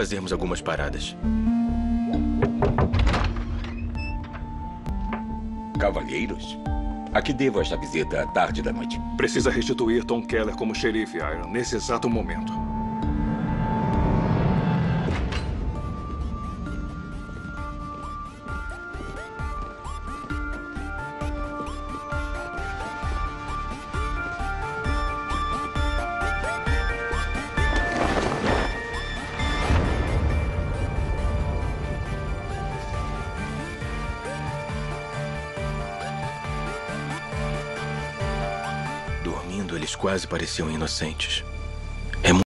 fazermos algumas paradas. Cavalheiros? A que devo esta visita à tarde da noite? Precisa restituir Tom Keller como xerife, Iron, nesse exato momento. Dormindo, eles quase pareciam inocentes.